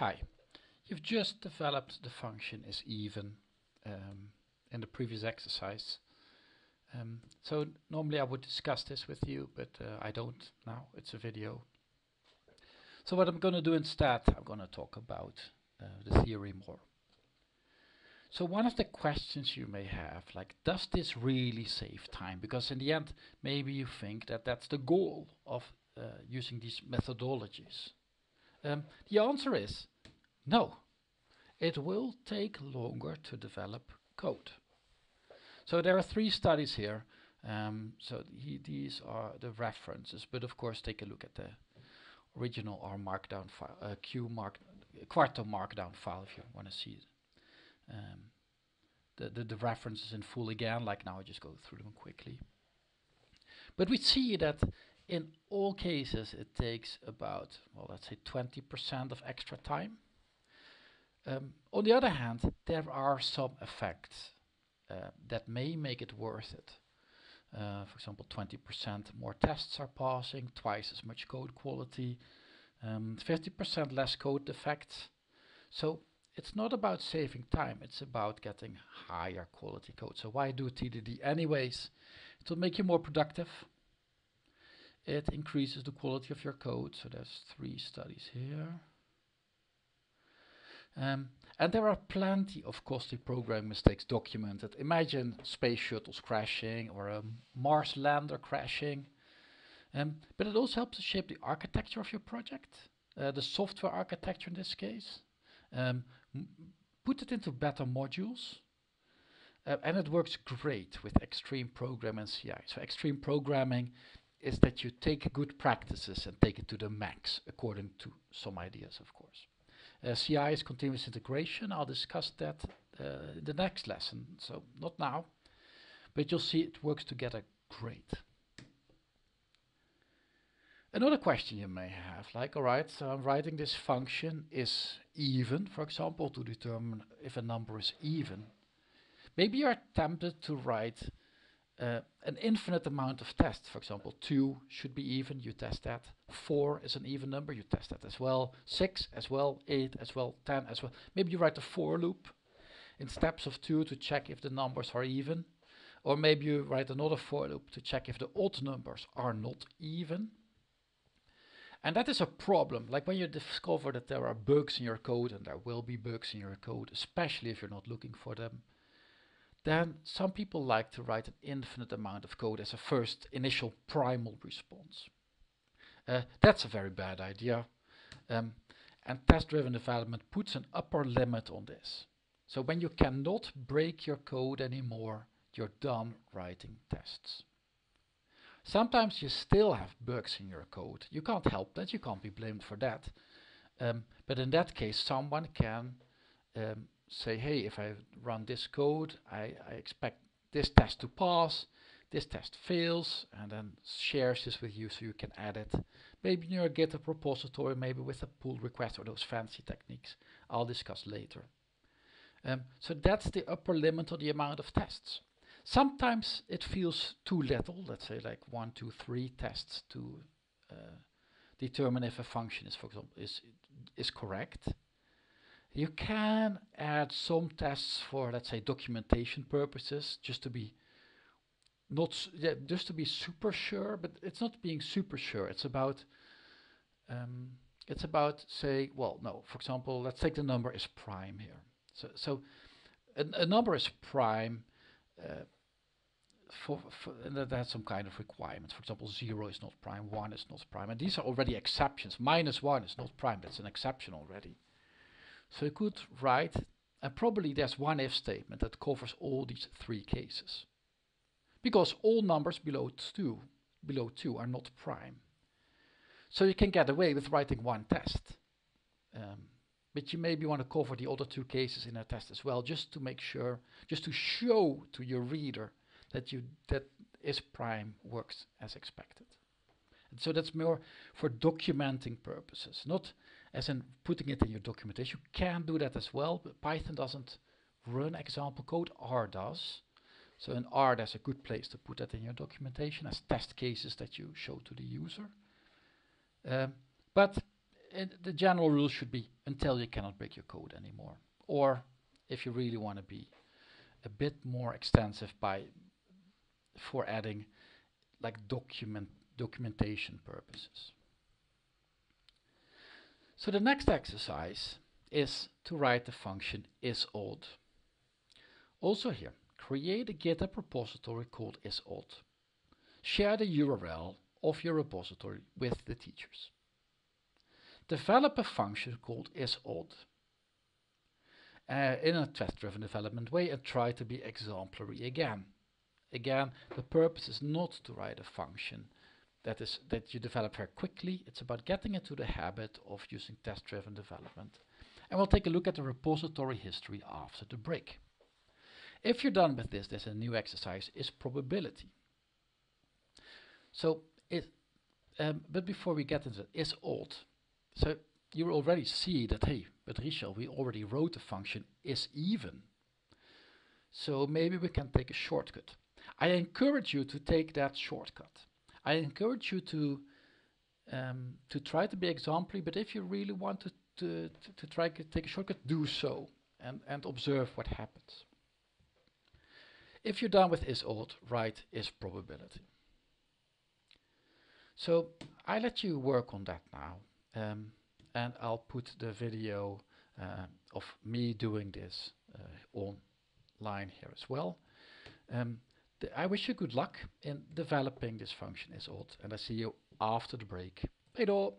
Hi, you've just developed the function is even um, in the previous exercise. Um, so normally I would discuss this with you, but uh, I don't now, it's a video. So what I'm going to do instead, I'm going to talk about uh, the theory more. So one of the questions you may have, like, does this really save time? Because in the end, maybe you think that that's the goal of uh, using these methodologies. Um, the answer is no. It will take longer to develop code. So there are three studies here. Um, so these are the references, but of course take a look at the original R Markdown file, uh, Q Mark, Quarto Markdown file if you want to see. Um, the, the, the references in full again, like now I just go through them quickly. But we see that in all cases it takes about, well let's say 20% of extra time. Um, on the other hand, there are some effects uh, that may make it worth it. Uh, for example, 20% more tests are passing, twice as much code quality, 50% um, less code defects. So it's not about saving time, it's about getting higher quality code. So why do TDD anyways? It will make you more productive. It increases the quality of your code. So there's three studies here. Um, and there are plenty of costly program mistakes documented. Imagine space shuttles crashing or a Mars lander crashing. Um, but it also helps to shape the architecture of your project, uh, the software architecture in this case. Um, put it into better modules. Uh, and it works great with extreme program and CI. So extreme programming is that you take good practices and take it to the max according to some ideas, of course. Uh, CI is continuous integration. I'll discuss that uh, in the next lesson. So not now, but you'll see it works together great. Another question you may have, like, all right, so I'm writing this function is even, for example, to determine if a number is even. Maybe you're tempted to write uh, an infinite amount of tests. For example, 2 should be even, you test that. 4 is an even number, you test that as well. 6 as well, 8 as well, 10 as well. Maybe you write a for loop in steps of 2 to check if the numbers are even. Or maybe you write another for loop to check if the odd numbers are not even. And that is a problem. Like when you discover that there are bugs in your code, and there will be bugs in your code, especially if you're not looking for them, then some people like to write an infinite amount of code as a first initial primal response. Uh, that's a very bad idea. Um, and test-driven development puts an upper limit on this. So when you cannot break your code anymore, you're done writing tests. Sometimes you still have bugs in your code. You can't help that, you can't be blamed for that. Um, but in that case, someone can um, say, hey, if I run this code, I, I expect this test to pass, this test fails, and then shares this with you so you can add it. Maybe in your GitHub repository, maybe with a pull request or those fancy techniques I'll discuss later. Um, so that's the upper limit of the amount of tests. Sometimes it feels too little, let's say like one, two, three tests to uh, determine if a function is, for example, is is correct. You can add some tests for, let's say, documentation purposes, just to be not yeah, just to be super sure, but it's not being super sure. It's about um, it's about say, well, no. For example, let's take the number is prime here. So so a, a number is prime. Uh, for, for that has some kind of requirements. For example, zero is not prime, one is not prime, and these are already exceptions. Minus one is not prime. That's an exception already. So you could write, and probably there's one if statement that covers all these three cases. Because all numbers below 2, below 2 are not prime. So you can get away with writing one test. Um, but you maybe want to cover the other two cases in a test as well, just to make sure, just to show to your reader that you that is prime works as expected. And so that's more for documenting purposes, not as in putting it in your documentation. You can do that as well, but Python doesn't run example code, R does. So in R that's a good place to put that in your documentation as test cases that you show to the user. Um, but the general rule should be until you cannot break your code anymore. Or if you really want to be a bit more extensive by for adding like document documentation purposes. So the next exercise is to write the function is_odd. Also here, create a GitHub repository called is_odd. Share the URL of your repository with the teachers. Develop a function called is_odd uh, in a test-driven development way and try to be exemplary again. Again, the purpose is not to write a function that is that you develop very quickly. It's about getting into the habit of using test-driven development. And we'll take a look at the repository history after the break. If you're done with this, there's a new exercise, is probability. So, it, um, but before we get into it, is odd. So you already see that, hey, but Richel, we already wrote the function is even. So maybe we can take a shortcut. I encourage you to take that shortcut. I encourage you to um, to try to be exemplary, but if you really want to, to, to, try to take a shortcut, do so and, and observe what happens. If you're done with is odd, write is probability. So I let you work on that now. Um, and I'll put the video uh, of me doing this uh, online here as well. Um, I wish you good luck in developing this function is odd and I see you after the break. Hey door!